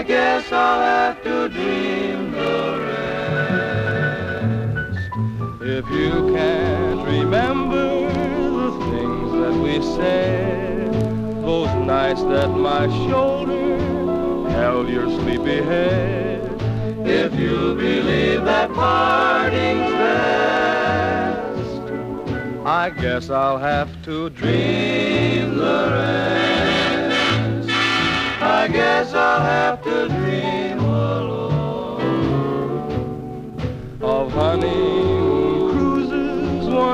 I guess I'll have to dream the rest. If you can't remember the things that we said, those nights that my shoulder held your sleepy head, if you believe that parting's best, I guess I'll have to dream the rest. I guess I'll have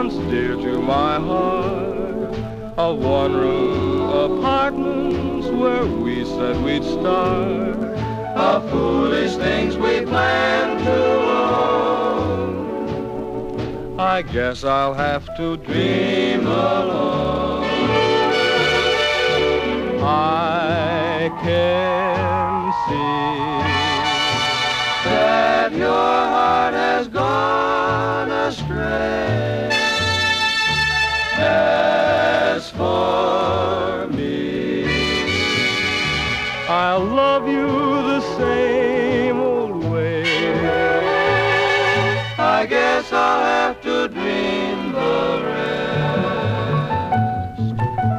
once dear to my heart, of one-room apartments where we said we'd start, of foolish things we planned to own. I guess I'll have to dream alone. I can see that your I'll love you the same old way. I guess I'll have to dream the rest.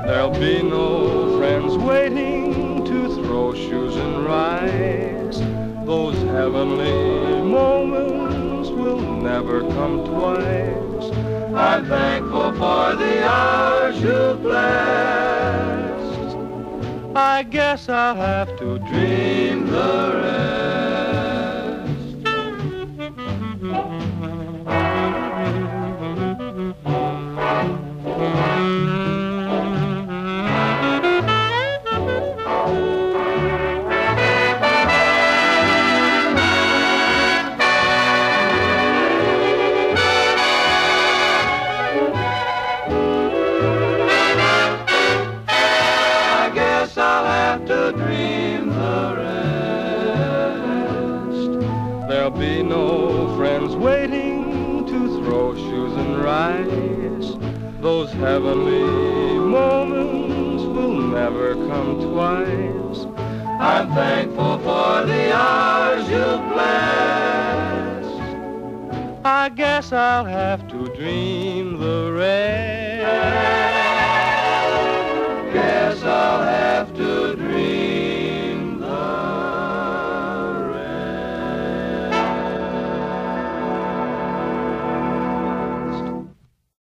There'll be no friends waiting to throw shoes and rise. Those heavenly moments will never come twice. I'm thankful for the hours you've blessed. I guess I'll have to dream the rest. There'll be no friends waiting to throw shoes and rice. Those heavenly moments will never come twice. I'm thankful for the hours you've blessed. I guess I'll have to dream the rest.